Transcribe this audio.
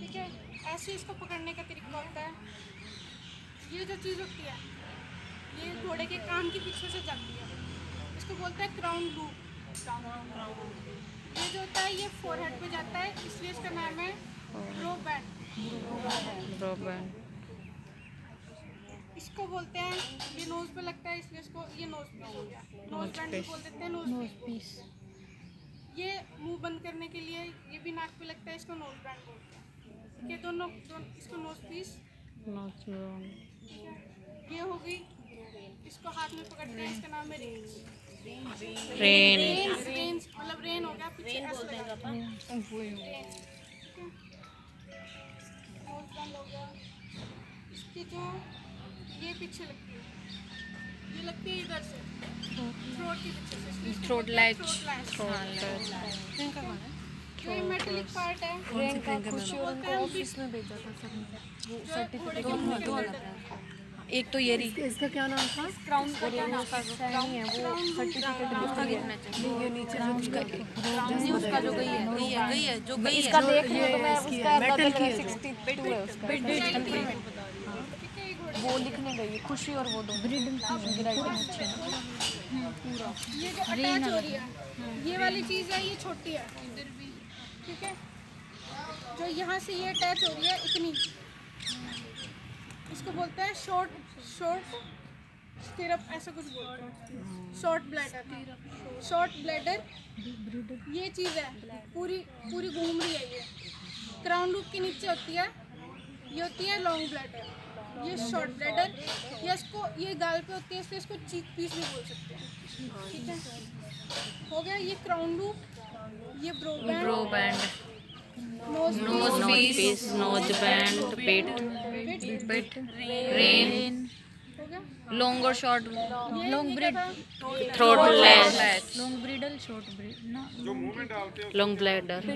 ठीक है ऐसे इसको पकड़ने का तरीका होता है। ये जो चीज़ होती है ये घोड़े के कान के पीछे से जाती है। इसको बोलते हैं क्राउन लूप ये जो होता है ये फोरहेड पे जाता है इसलिए इसका नाम है रो बैंड इसको बोलते हैं ये नोज़ पे लगता है इसलिए इसको ये नोज़ पीस हो गया। नोज़ बैंड बोल देते हैं नोज़ पीस बंद करने के लिए ये भी नाक पे लगता है इसको नोज़ बैंड बोलते हैं। ये दोनों दोनों इसको नोज़ पीस है ये हो गई। इसको हाथ में पकड़ते हैं इसका नाम है रेंज। रेन रेंज रेंज मतलब रेन हो गया पीछे ऐसे लगा रेंज नोज़ बैंड हो गया। इसकी जो ये पीछे लगती है। ये लगती है इधर से थ्रोट के पीछे से इसलिए इसको थ्रोट लैच ये मेटलिक पार्ट है प्रियंका खुशी हैं ऑफ़िस में भेजा था है। एक तो ये रही इसका क्या नाम था क्राउन का क्या नाम था नहीं है वो सर्टिफिकेट उसका कितना चाहिए ये नीचे जो उसका उसका जो गई है गई है गई है जो गई इसका देख रही हूँ तो मैं उसका मेटल की है 62 है उसका ठीक है ये घोड़े वो लिखने गई है खुशी और वो दो ब्रीडिंग की अच्छे ये जो अटैच हो रही है ये वाली चीज़ है ये छोटी है। इधर भी। ठीक है? जो यहाँ से ये अटैच हो रही है इतनी। इसको बोलते हैं शॉर्ट शॉर्ट स्टिरअप ऐसा कुछ बोलते हैं। शॉर्ट ब्लैडर शॉर्ट ब्लैडर ये चीज़ है पूरी पूरी घूम रही है ये। क्राउन लूप के नीचे होती है। ये होती है लॉन्ग ब्लैडर ये शॉर्ट ब्लैडर ये इसको ये गाल पे होती है इसलिए इसको चीक पीस भी बोल सकते हैं। ठीक है? हो गया ये क्राउन लूप ये brow band brow band nose piece nose band पेट पेट रेन लॉन्ग और शॉर्ट ये long bread throat long bridle short breed ना लॉन्ग ब्लैडर